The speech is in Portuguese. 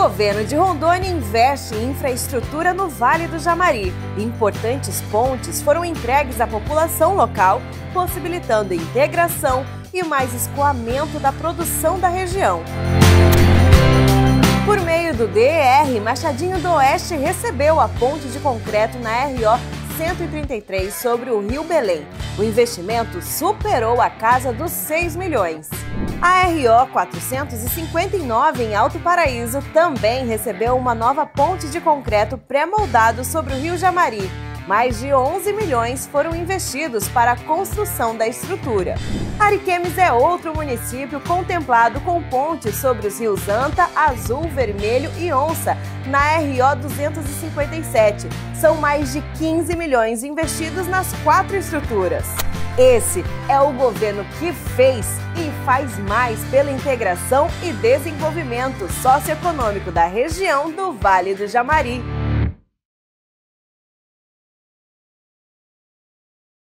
governo de Rondônia investe em infraestrutura no Vale do Jamari. Importantes pontes foram entregues à população local, possibilitando integração e mais escoamento da produção da região. Por meio do DER, Machadinho do Oeste recebeu a ponte de concreto na RO 133 sobre o Rio Belém. O investimento superou a casa dos 6 milhões. A RO 459 em Alto Paraíso também recebeu uma nova ponte de concreto pré-moldado sobre o Rio Jamari mais de 11 milhões foram investidos para a construção da estrutura. Ariquemes é outro município contemplado com pontes sobre os rios Anta, Azul, Vermelho e Onça, na RO 257. São mais de 15 milhões investidos nas quatro estruturas. Esse é o governo que fez e faz mais pela integração e desenvolvimento socioeconômico da região do Vale do Jamari.